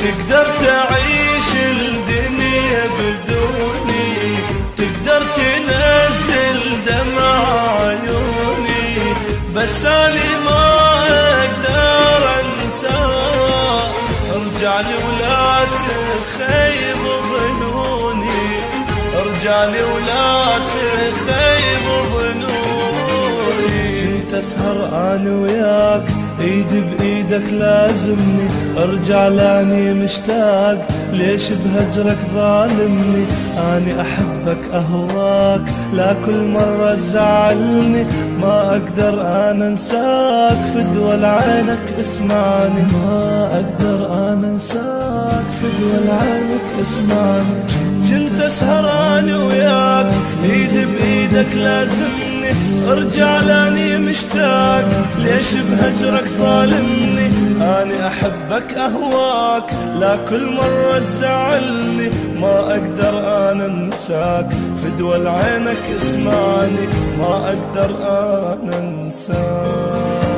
تعيش الدنيا بدوني تقدر تنزل دمع عيوني بس اني ما أقدر انساك ارجع لي ولا تخيب ظنوني ارجع لي ولا تخيب ظنوني. كنت أسهر أنا وياك ايدي بإيدك لازمني أرجع لأني مشتاق. ليش بهجرك ظالمني؟ أني أحبك أهواك. لا كل مرة تزعلني ما أقدر أنا أنساك. فدوى عينك اسمعني. ما أقدر أنا أنساك. فدوى عينك اسمعني. كنت اسهر أنا وياك ايدي بإيدك لازمني. ارجع لاني مشتاق ليش بهجرك ظالمني اني أحبك أهواك لا كل مرة تزعلني ما أقدر أنا أنساك. فدوى عينك اسمعني ما أقدر أنا أنساك.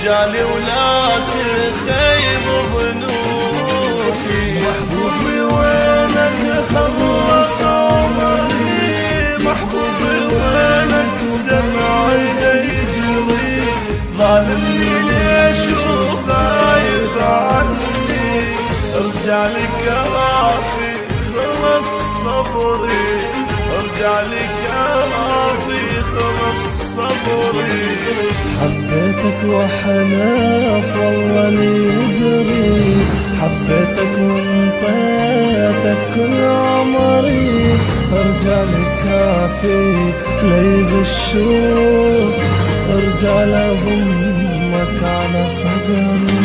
ارجع لي ولا تخيب ظنوني محبوبي وينك خلص عمري محبوبي وينك دمعي يجري. ظالمني ليش وغايب عني. ارجع كافي خلص صبري. ارجع كافي حبيتك وحلف والله لي يدري حبيتك وانطيتك كل عمري. ارجع لي كافي لي الشوق. ارجع لضمك على صدري.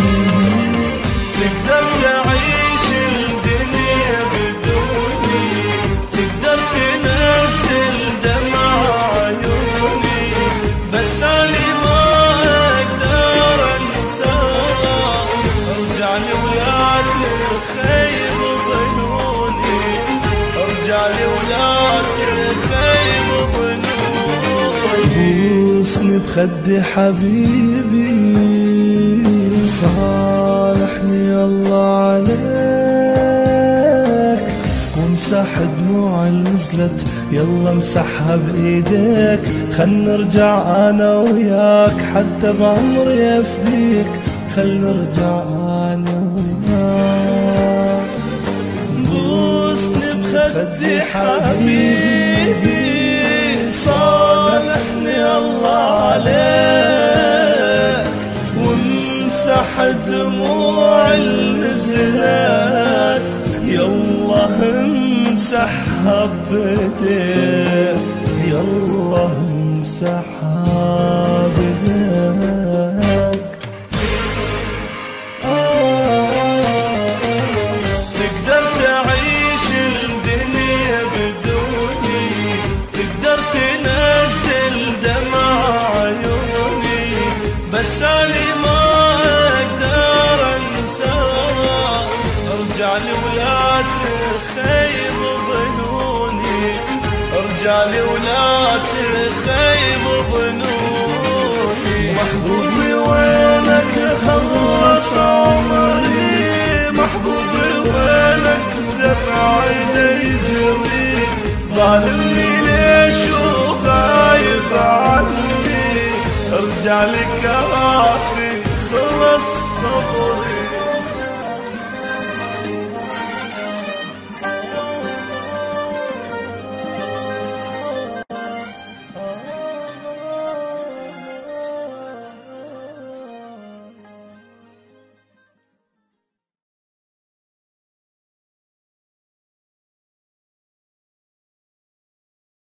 بخدي حبيبي. صالحني الله عليك. وامسح دموع نزلت يلا امسحها بإيديك. خل نرجع أنا وياك حتى بعمري افديك خل نرجع أنا وياك. بوسني بخدي حبيبي. صالحني الله عليك وامسح دموع النزلات. يلا امسحها بيديك يلا امسحها بيديك بس اني ما أقدر انساك أرجع لي ولا تخيب ظنوني. أرجع لي ولا تخيب ظنوني. محبوبي وينك خلص عمري؟ محبوبي وينك دمعي يجري ظالمني رجع للكرافي